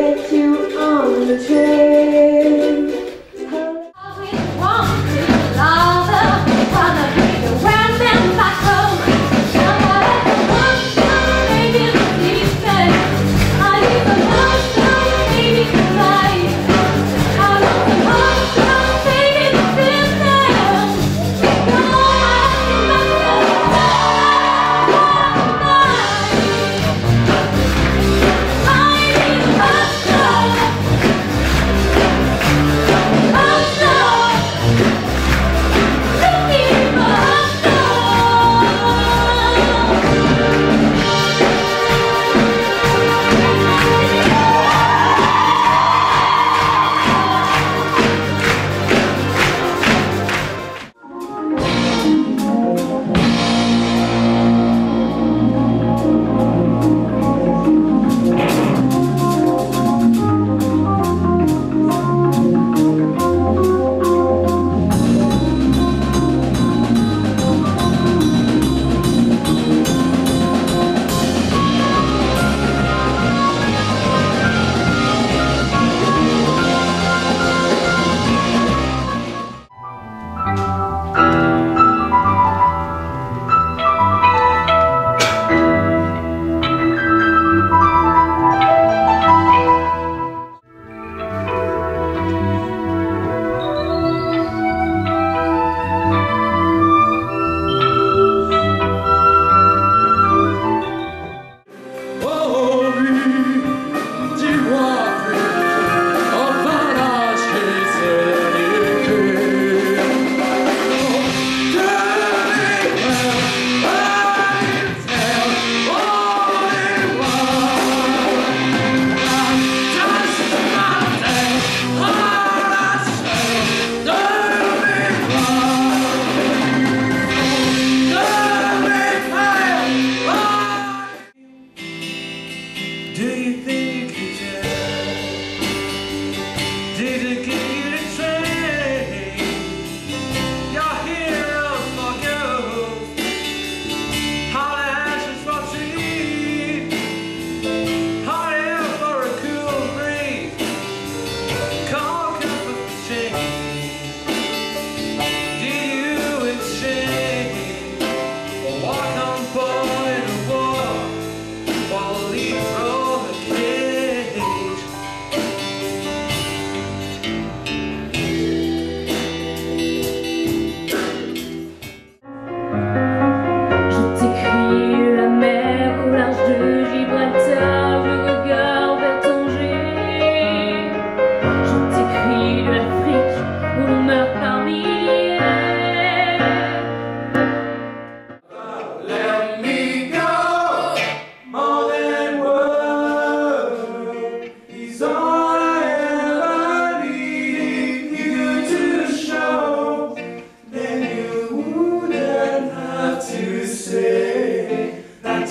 to on the train.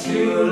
to